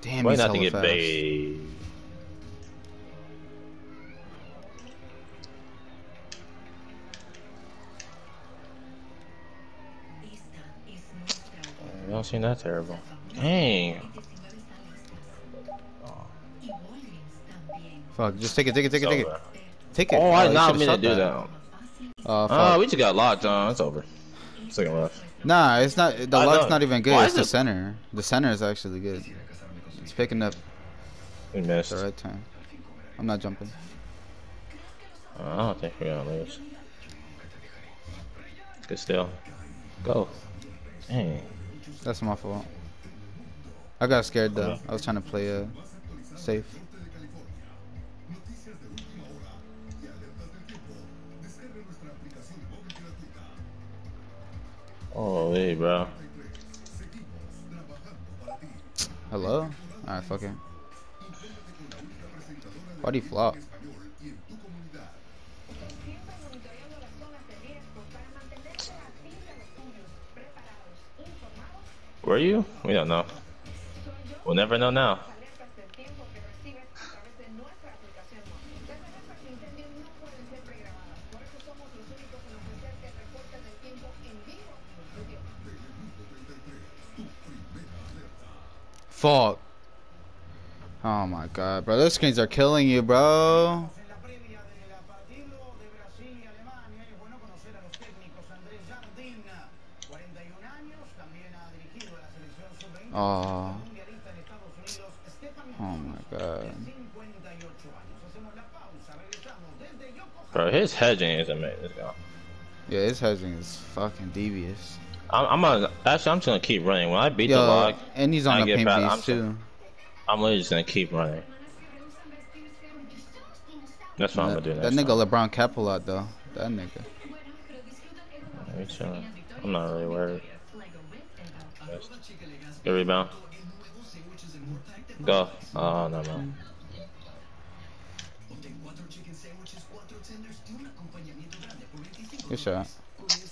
Damn, Why he's not to hella get fast. bait? You don't seem that terrible. Dang. Fuck, just take it, take it, take it, take it. Take it. Oh, I you did not should've mean to do that. Uh, fuck. Oh, we just got locked on. It's over. Second left. Nah, it's not. The I luck's know. not even good. Why it's is the it- center. The center is actually good. It's picking up We missed. the right time. I'm not jumping. I don't think we're gonna lose. Good still. Go. Dang. That's my fault. I got scared though. I was trying to play uh, safe. Holy, bro. Hello? Alright, fuck it. Why'd he flop? Were you? We don't know. We'll never know now. Fuck. Oh my god, bro. Those screens are killing you, bro. En la previa del partido de Brasil y Alemania es bueno conocer a los técnicos Andrés Jardín, 41 años, también ha dirigido a la selección sub-20 Oh, mundialista en Estados Unidos, Stefan oh my god. 58 años. Hacemos la pausa, regresamos desde Yokohama. Bro, his hedging is amazing. Yeah, his hedging is fucking devious. I'm, I'm gonna, actually, I'm just gonna keep running. When I beat the Yo, lock, and he's on a get paint past- I'm too. I'm literally just gonna keep running. That's what I'm That, gonna do that nigga time. LeBron cap a lot though. That nigga. Me. I'm not really worried. Good rebound. Go. Oh, no, no. Good shot.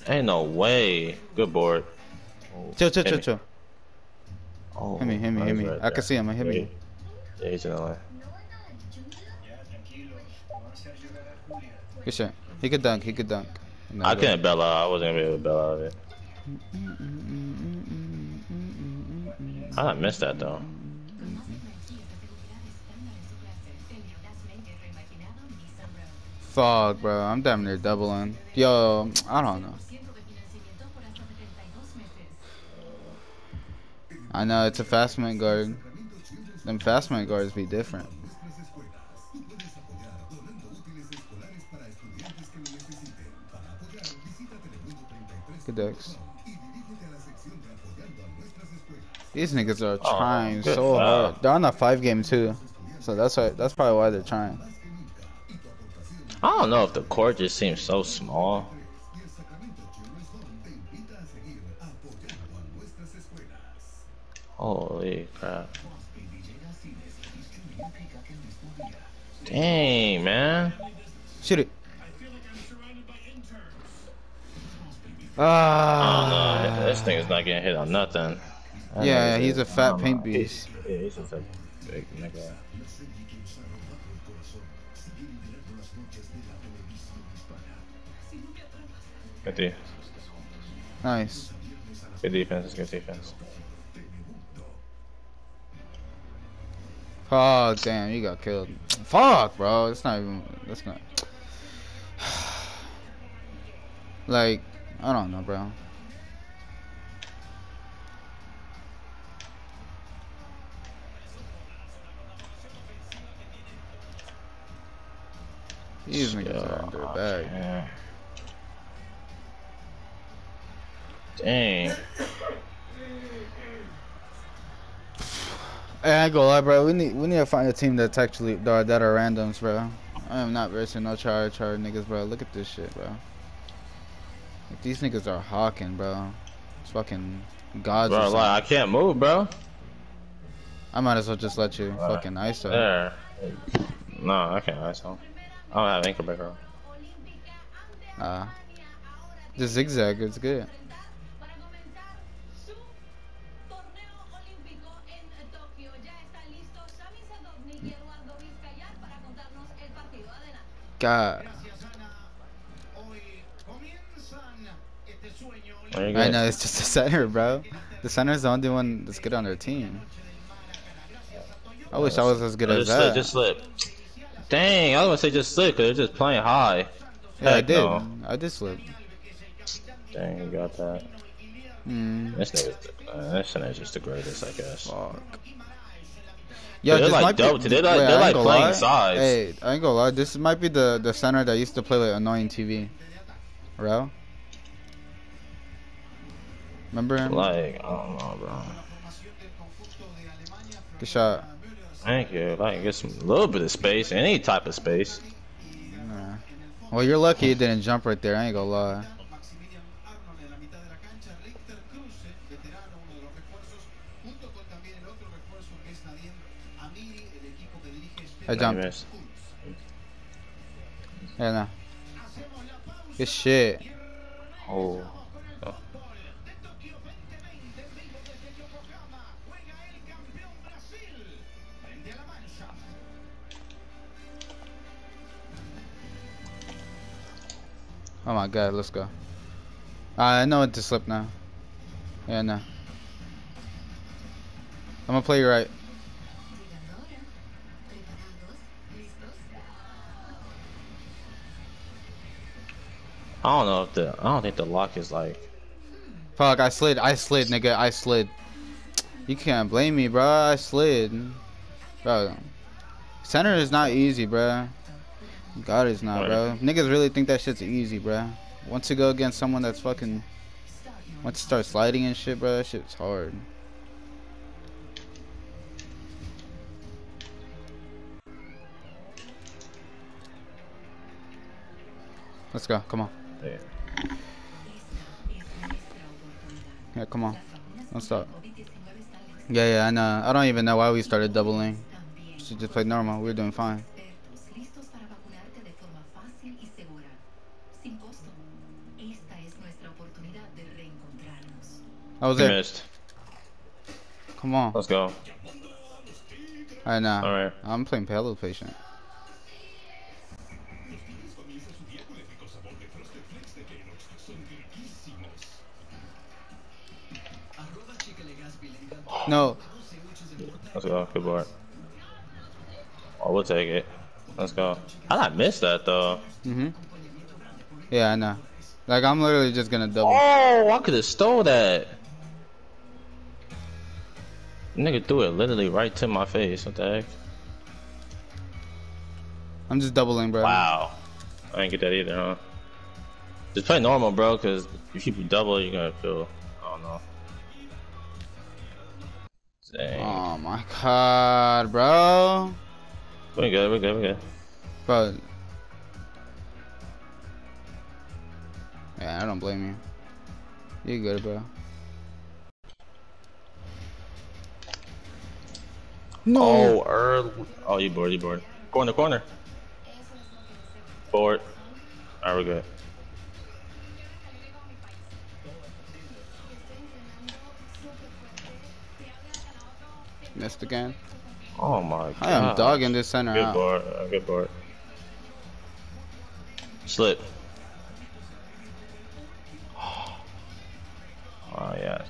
Ain't no way. Good board. Chill, chill, chill, chill. Oh, Hit me, hit me, hit me. right I can see him, hit me. Yeah, he's in lane. Good shot. He could dunk. He could dunk. No, I couldn't bail out. I wasn't gonna be able to bail out of it. I missed that though. Fuck, bro. I'm damn near doubling. Yo, I don't know. I know it's a fast man guard. Them fast man guards be different. Good decks. These niggas are Oh, trying so hard. They're on a five game too, so that's why. That's probably why they're trying. I don't know if the court just seems so small. Holy crap. Dang, man. Shoot it. Ah. don't know. This thing is not getting hit on nothing. That Yeah, he's a fat paint know. beast. Yeah, he's a big nigga. Good D. Nice. Good defense. Good defense. Fuck, damn, you got killed. Fuck, bro. It's not even. That's not. like, I don't know, bro. These niggas are under bag. Dang. I ain't gonna lie, bro. We need we need to find a team that's actually that are, that are randoms, bro. I am not versing no char char niggas, bro. Look at this shit, bro. Like, these niggas are hawking, bro. It's fucking gods. Bro, like, I can't move, bro. I might as well just let you Alright. fucking ISO. There. No, I can't ISO. I don't have ankle breaker. Uh, the zigzag. It's good. There I know, it's just the center, bro. The center's the only one that's good on their team. I wish I was as good as that. slip, just slip. Dang, I was gonna say just slip, cause they're just playing high. yeah, I did. no. I did slip. Dang, you got that. Mm. This nigga's, uh, this nigga's just the greatest, I guess. Fuck. They're this like might be- they're like- wait, they're like playing lie. sides. Hey, I ain't gonna lie. This might be the the center that used to play like annoying TV. Bro. Remember him? Like, I don't know, bro. Good shot. Thank you. If I can get some a little bit of space, any type of space. Nah. Well, you're lucky you didn't jump right there. I ain't gonna lie. I jumped. Yeah, no. Good shit. Oh. oh. Oh my god, let's go. Ah, I know what to slip now. Yeah, no. I'm gonna play you right. I don't know if the I don't think the lock is like Fuck, I slid. I slid, nigga. I slid. You can't blame me, bro. I slid. Bro. Center is not easy, bro. God is not, bro. Niggas really think that shit's easy, bro. Once you go against someone that's fucking. Once you start sliding and shit, bro, that shit's hard. Let's go. Come on. Yeah. Yeah, come on. Don't stop. Yeah, yeah, I know. I don't even know why we started doubling. Should just play normal. We're doing fine. listos para vacunarte de forma fácil y segura, sin costo. Esta es nuestra oportunidad de reencontrarnos. I was You there. missed. Come on. Let's go. I know. Alright. I'm playing Palo Patient. No. Let's go. Good board. Oh, we'll take it. Let's go. I miss that though? Mhm. Yeah, I know. Like I'm literally just gonna double. Oh, I could have stole that. Nigga threw it literally right to my face. What the heck? I'm just doubling, bro. Wow. I didn't get that either, huh? Just play normal, bro, because if you double, you're gonna feel. I don't know. Dang. Oh my god, bro. We're good, we're good, we're good. Bro. Yeah, I don't blame you. You good, bro. No. Oh, early. Oh, you bored, you bored. Corner, corner. Forward. Alright, we're good. Missed again. Oh my god. I am dogging this center Good out. board, uh, good board. Slip. Oh yeah.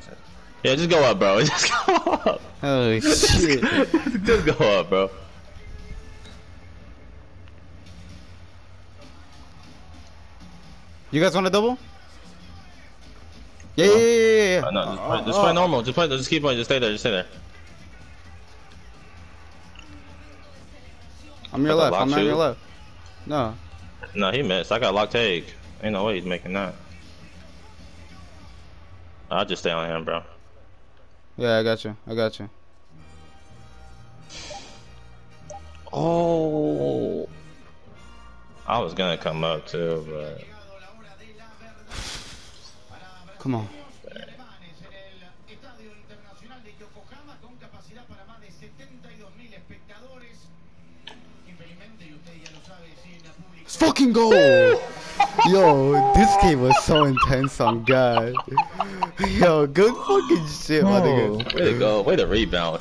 Yeah, just go up, bro. Just go up. Holy shit. just go up, bro. You guys want to double? Yeah, yeah, yeah, yeah. yeah. Uh, no, just, play, just uh, play uh. normal. Just play. Just keep playing. Just stay there. Just stay there. I'm your left. I'm on your left. No. No, he missed. I got lock take. Ain't no way he's making that. I'll just stay on him, bro. Yeah, I got you. I got you. Oh. I was gonna come up too, but Come on. Alemanes en el Estadio Internacional de Yokohama con capacidad para más de 72.000 espectadores. Infelizmente, y usted ya lo sabe, sin público. Let's fucking go! Yo, this game was so intense on God. Yo, good fucking shit, my nigga. way to go. Way to rebound.